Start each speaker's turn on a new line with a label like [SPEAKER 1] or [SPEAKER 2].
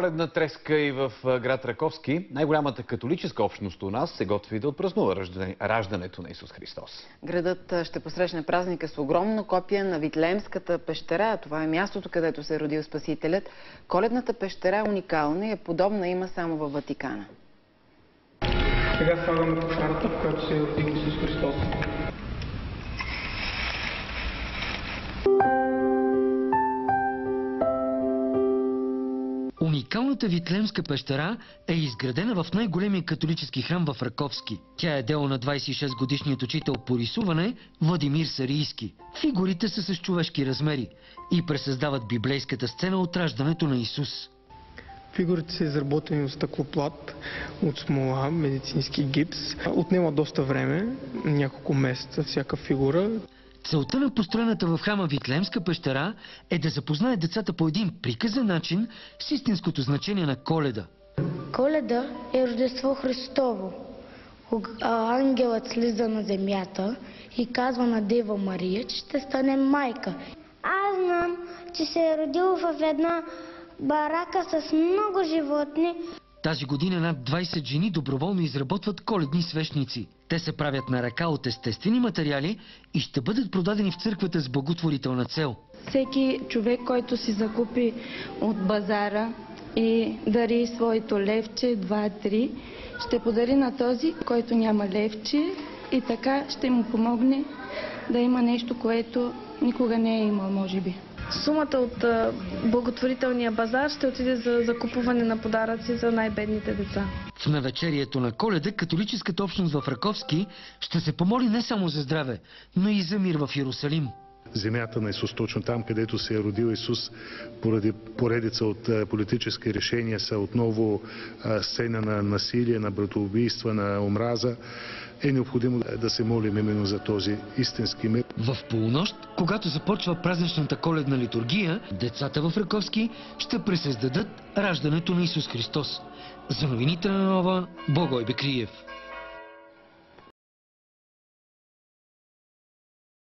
[SPEAKER 1] Коледна треска и в град Раковски. Най-голямата католическа общност у нас се готви да отпразнува раждане, раждането на Исус Христос.
[SPEAKER 2] Градът ще посрещне празника с огромно копие на Витлеемската пещера. Това е мястото, където се е родил Спасителят. Коледната пещера е уникална и е подобна има само във Ватикана.
[SPEAKER 3] Сега слагаме кошарата, в която се е родил Исус Христос.
[SPEAKER 4] Уникалната Витлемска пещера е изградена в най-големия католически храм в Раковски. Тя е дело на 26 годишният учител по рисуване Владимир Сарийски. Фигурите са с човешки размери и пресъздават библейската сцена от раждането на Исус.
[SPEAKER 3] Фигурите са изработени от стъклоплат, от смола, медицински гипс. Отнема доста време, няколко месеца всяка фигура.
[SPEAKER 4] Целта на построената в храма Витлемска пещера е да запознае децата по един приказен начин с истинското значение на коледа.
[SPEAKER 5] Коледа е Рождество Христово. Ангелът слиза на земята и казва на Дева Мария, че ще стане майка.
[SPEAKER 6] Аз знам, че се е родил в една барака с много животни.
[SPEAKER 4] Тази година над 20 жени доброволно изработват коледни свещници. Те се правят на ръка от естествени материали и ще бъдат продадени в църквата с благотворителна цел.
[SPEAKER 7] Всеки човек, който си закупи от базара и дари своето левче, два-три, ще подари на този, който няма левче и така ще му помогне да има нещо, което никога не е имал, може би.
[SPEAKER 8] Сумата от благотворителния базар ще отиде за закупуване на подаръци за най-бедните деца.
[SPEAKER 4] В навечерието на коледа католическата общност в Раковски ще се помоли не само за здраве, но и за мир в Иерусалим.
[SPEAKER 9] Земята на Исус, точно там, където се е родил Исус, поради поредица от политически решения са отново сцена на насилие, на братоубийства, на омраза, е необходимо да се молим именно за този истински мир.
[SPEAKER 4] В полунощ, когато започва празничната коледна литургия, децата в Раковски ще пресъздадат раждането на Исус Христос. За новините на Нова, Богой Бекриев.